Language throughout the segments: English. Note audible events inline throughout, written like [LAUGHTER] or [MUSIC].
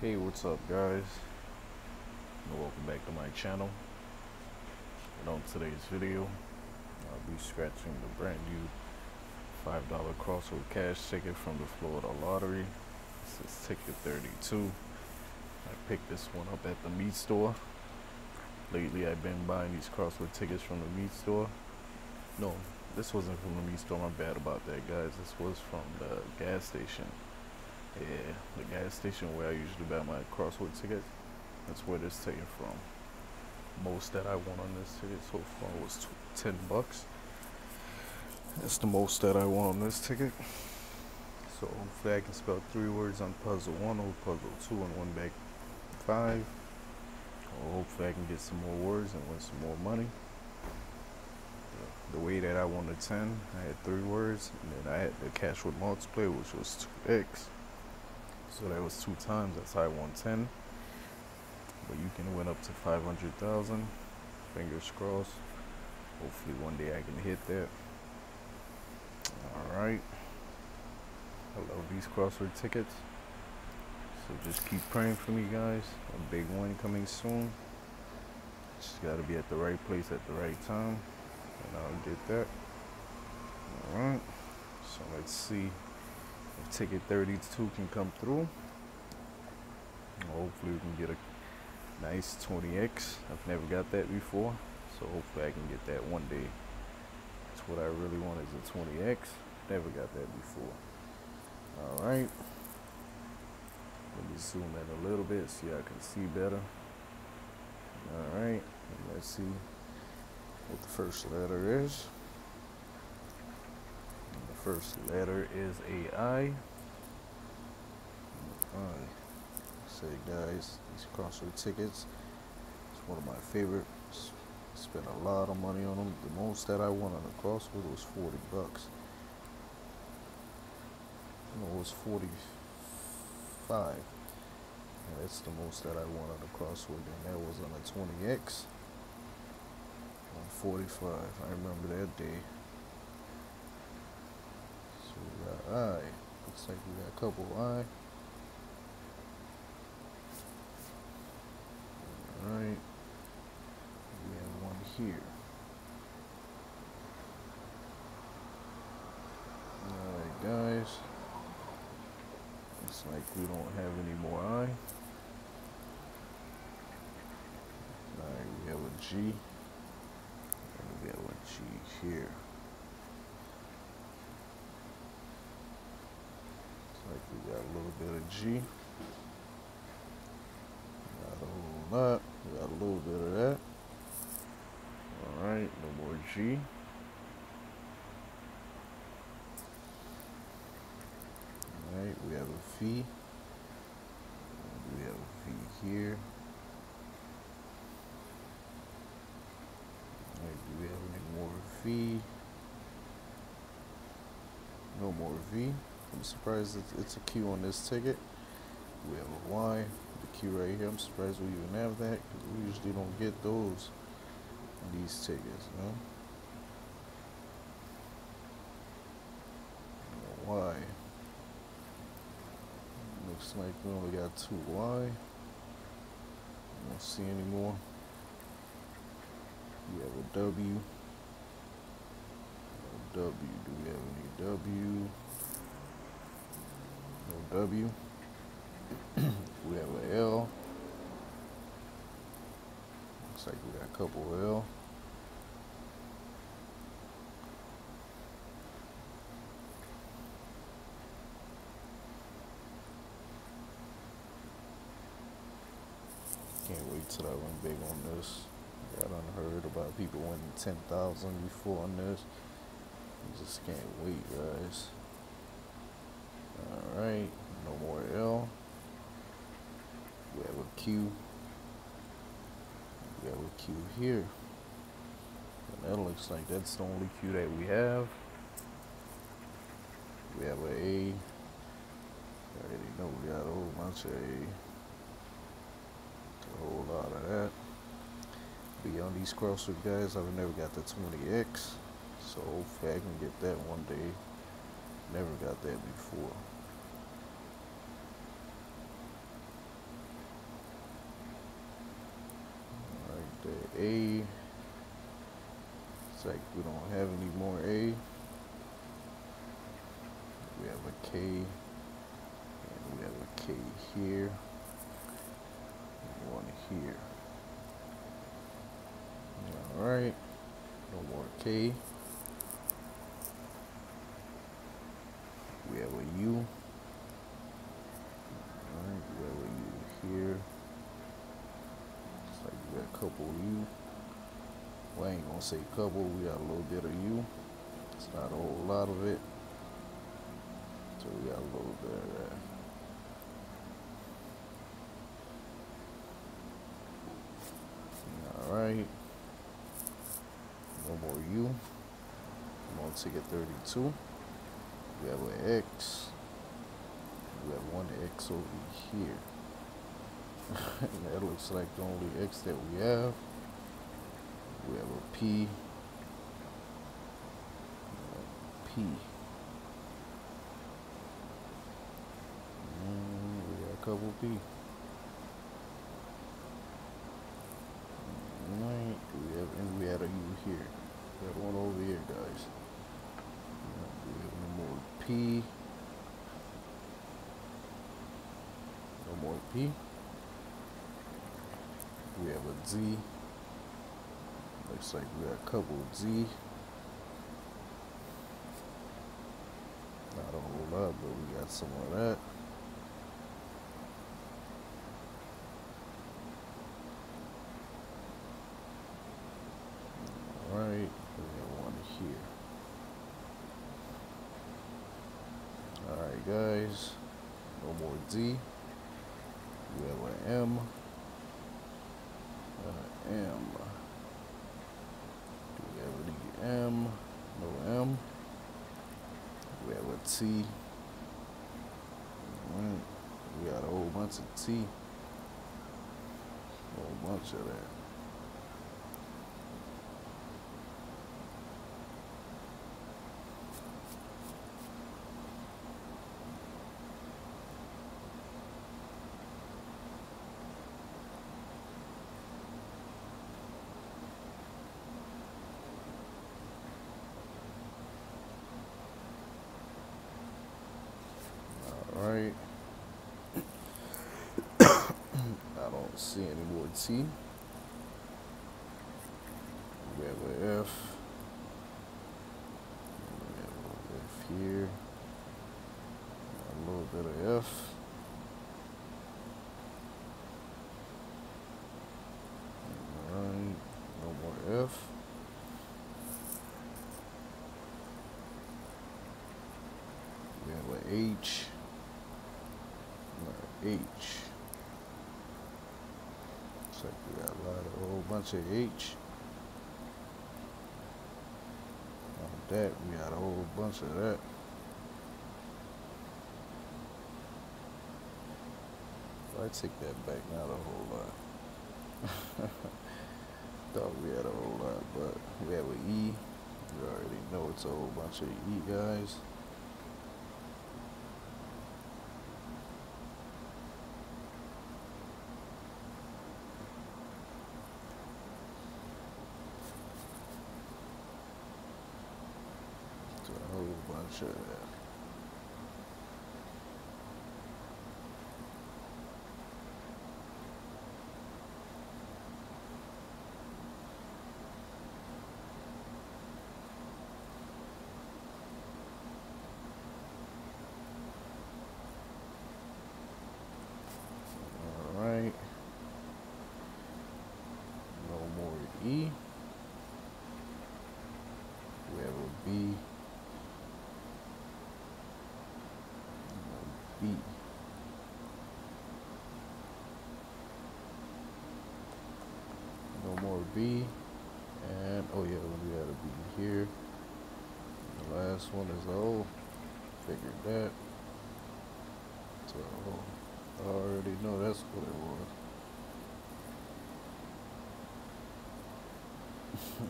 Hey, what's up, guys? Welcome back to my channel. And on today's video, I'll be scratching the brand new $5 crossword cash ticket from the Florida Lottery. This is ticket 32. I picked this one up at the meat store. Lately, I've been buying these crossword tickets from the meat store. No, this wasn't from the meat store. My bad about that, guys. This was from the gas station. Yeah, the gas station where I usually buy my crossword tickets. That's where this ticket from. Most that I won on this ticket so far was tw- 10 bucks. That's the most that I won on this ticket. So hopefully I can spell three words on puzzle one or puzzle two and one back five. Hopefully I can get some more words and win some more money. The way that I won the 10, I had three words, and then I had the cash with multiplier, which was 2x. So that was two times. That's how I won 10. But you can win up to 500,000. Fingers crossed. Hopefully one day I can hit that. Alright. I love these crossword tickets. So just keep praying for me, guys. A big win coming soon. Just got to be at the right place at the right time. And I'll get that. Alright. So let's see ticket 32 can come through. Hopefully we can get a nice 20x. I've never got that before. So hopefully I can get that one day. That's what I really want is a 20x. Never got that before. Alright. Let me zoom in a little bit so y'all can see better. Alright. Let's see what the first letter is. First letter is a I. Say guys, these crossword tickets. It's one of my favorites. Spent a lot of money on them. The most that I won on a crossword was 40 bucks. No, it was 45. And that's the most that I won on a crossword, and that was on a 20x. On 45. I remember that day. So I. Looks like we got a couple I. Alright. We have one here. Alright, guys. Looks like we don't have any more I. Alright, we have a G. And we have a G here. Looks like we got a little bit of G. Not a whole lot. Got a little bit of that. Alright, no more G. Alright, we have a V. We have a V here. Alright, do we have any more V? No more V. I'm surprised it's, a Q on this ticket. We have a Y, the Q right here. I'm surprised we even have that because we usually don't get those on these tickets, you know? A Y. Looks like we only got two Y. I don't see any more. We have a W. No W. Do we have any W? No W. we have a L. Looks like we got a couple L. Can't wait till I win big on this. I done heard about people winning 10,000 before on this. I just can't wait, guys. Alright, no more L. We have a Q. We have a Q here. And that looks like that's the only Q that we have. We have a A. I already know we got a whole bunch of A. A whole lot of that. Beyond these crossword guys, I've never got the 20X. So hopefully I can get that one day. Never got that before. A. It's like we don't have any more A. We have a K. And we have a K here. One here. Alright. No more K. We have a U. Alright, we have a U here. It's like we got a couple of U. Well, I ain't gonna say couple, we got a little bit of you. It's not a whole lot of it. So we got a little bit of that. Alright. No more U. I'm on ticket 32. We have an X. We have one X over here. [LAUGHS] that looks like the only X that we have. We have a P. P. Mm, we got a couple P. Right. We have and we had a U here. We have one over here, guys. We have no more P. No more P. Z. Looks like we got a couple of Z. Not a whole lot, but we got some of that. Alright, we got one here. Alright, guys. No more Z. We have an M. M. Do we have any M? No M. We have a T. We got a whole bunch of T. A whole bunch of that. Alright. See any more T. We have a F. We have a F here. A little bit of F. Alright. No more F. We have a H. H. Looks like we got a lot whole H. That, we got a whole bunch of that. I take that back, not a whole lot. [LAUGHS] Thought we had a whole lot, but we have an E. You already know it's a whole bunch of E guys. It's a whole bunch of that. All right. No more E. We have a B. A B. No more And oh yeah, we got a B here. The last one is O. Figured that. So I already know that's what it was. [LAUGHS]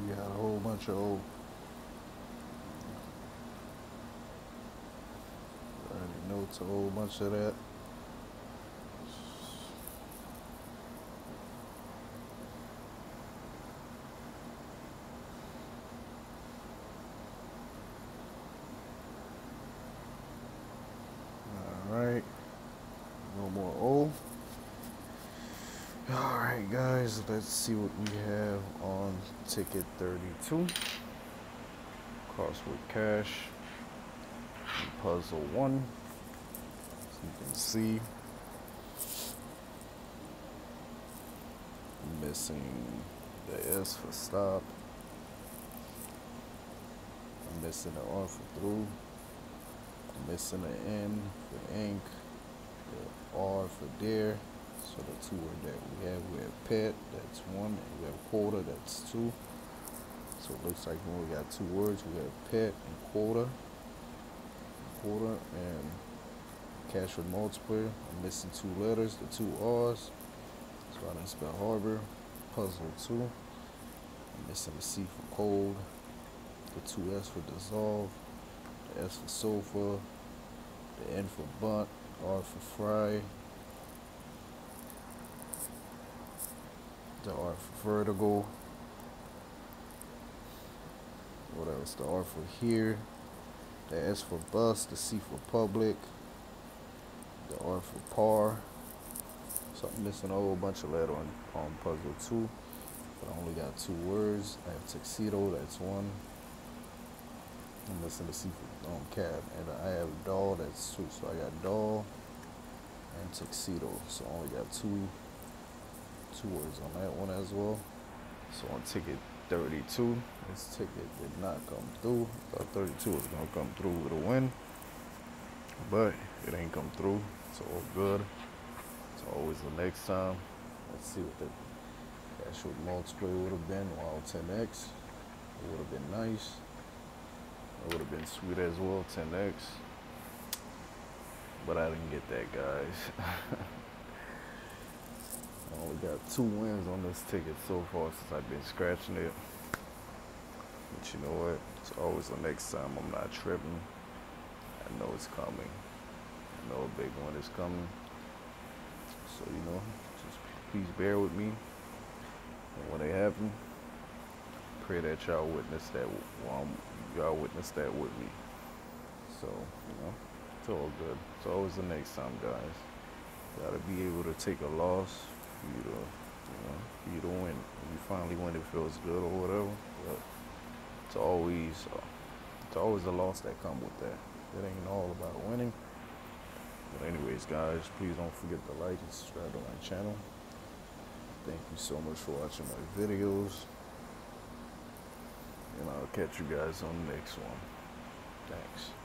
We got a whole bunch of old. I already know it's a whole bunch of that. guys, let's see what we have on ticket 32. Crossword cash. Puzzle 1. So you can see. Missing the S for stop. I'm missing the R for through. I'm missing the N for ink. The R for dare. So the two that we have, we have pet, that's one, and we have quota, that's two. So it looks like we got two words, we have pet and quota, quota and cash for multiplier. I'm missing two letters, the two R's. So I didn't spell harbor. Puzzle two. I'm missing the C for cold, the two S for dissolve, the S for sofa, the N for bunt, R for fry, the R for vertical. What else? The R for here. The S for bus. The C for public. The R for par. So I'm missing a whole bunch of letters on, on puzzle two. But I only got two words. I have tuxedo. That's one. I'm missing the C for um, cab. And I have doll. That's two. So I got doll and tuxedo. So I only got two words on that one as well. So on ticket 32, this ticket did not come through. Thought 32 was gonna come through with a win, but it ain't come through. It's all good. It's always the next time. Let's see what the cash with multiplier would have been. Wow, 10x. It would have been nice. It would have been sweet as well, 10x. But I didn't get that, guys. [LAUGHS] Only got two wins on this ticket so far since I've been scratching it. But you know what? It's always the next time I'm not tripping. I know it's coming. I know a big one is coming. So, you know, just please bear with me. And when they happen, pray that y'all witness that well, um, y'all witness that with me. So, you know, it's all good. It's always the next time, guys. Gotta be able to take a loss you to, you know, for you to win. You finally win, it feels good or whatever. But it's always, uh, it's always a loss that come with that. It ain't all about winning. But anyways, guys, please don't forget to like and subscribe to my channel. Thank you so much for watching my videos. And I'll catch you guys on the next one. Thanks.